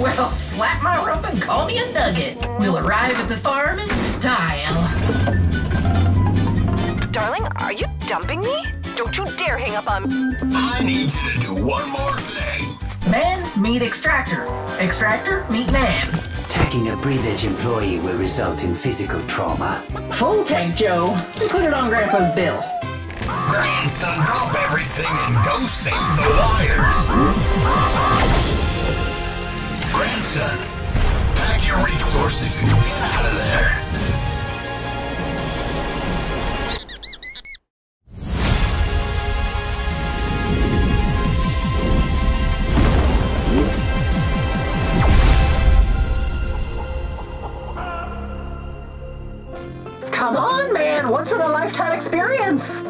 Well, slap my rump and call me a nugget. We'll arrive at the farm in style. Darling, are you dumping me? Don't you dare hang up on me. I need you to do one more thing. Man, meet extractor. Extractor, meet man. Tagging a breathedge employee will result in physical trauma. Full tank, Joe. We put it on Grandpa's bill. Grandson, drop everything and go save the wires. Grandson, pack your resources and get out of there. Come on, man. Once in a lifetime experience.